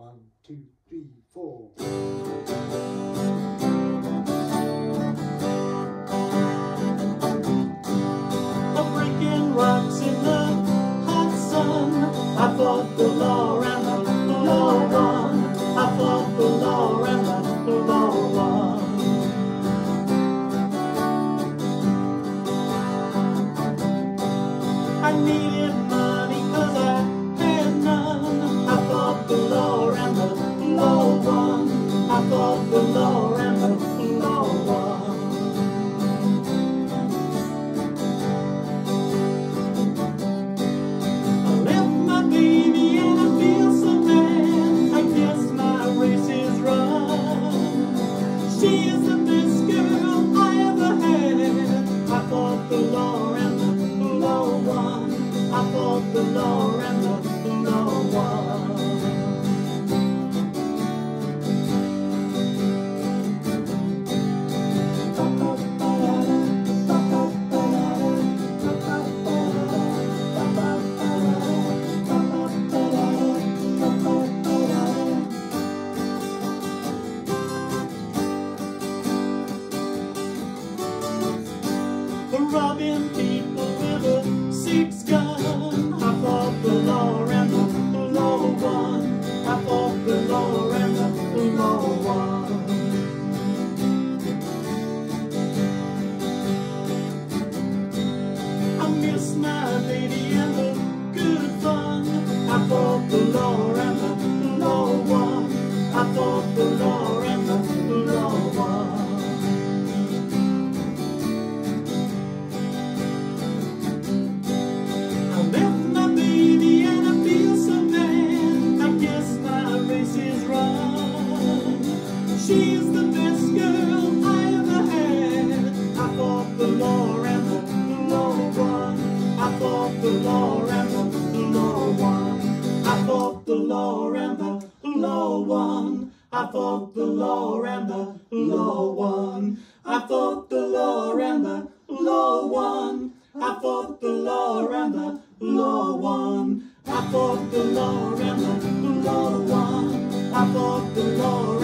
One, two, three, four. I'm breaking rocks in the hot sun. I fought The law and the law. For robbing people with a six my good fun. I fought the law and the law won. I fought the law the law and the law won. I fought the law and the law won. I fought the law and the law won. I fought the law and the law won. I fought the law and the law won. I fought the law and the law won. I fought the law.